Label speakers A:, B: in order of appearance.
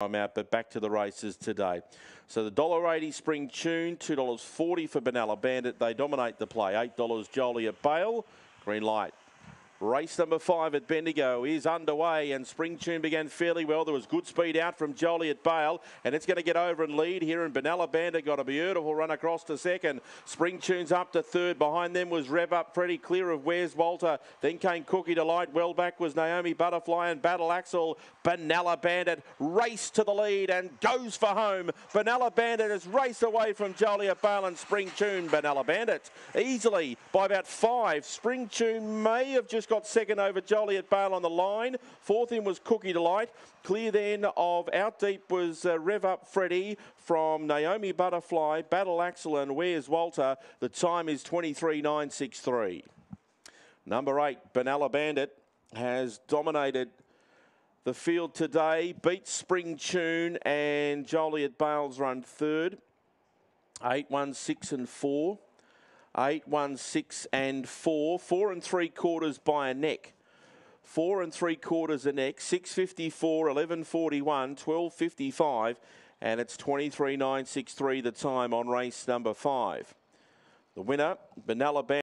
A: I'm out, but back to the races today. So the $1.80 Spring Tune, $2.40 for Benalla Bandit. They dominate the play. $8 Joliet Bale. Green light. Race number five at Bendigo is underway and Spring Tune began fairly well. There was good speed out from Joliet Bale and it's going to get over and lead here and Benalla Bandit got a beautiful run across to second. Spring Tune's up to third. Behind them was Rev Up pretty clear of Where's Walter. Then came Cookie Delight. Well back was Naomi Butterfly and Battle Axel. Benalla Bandit race to the lead and goes for home. Benalla Bandit has raced away from Joliet Bale and Spring Tune. Benalla Bandit easily by about five. Spring Tune may have just got second over Joliet Bale on the line. Fourth in was Cookie Delight. Clear then of out deep was uh, Rev Up Freddie from Naomi Butterfly, Battle Axel and Where's Walter. The time is 23.963. Number eight, Benalla Bandit, has dominated the field today. Beat Spring Tune and Joliet Bales run third. Eight, one, six, and four. Eight, one, six, and four. Four and three quarters by a neck. Four and three quarters a neck. 654, 1141, 1255, and it's 23.963 the time on race number five. The winner, Benalla Band.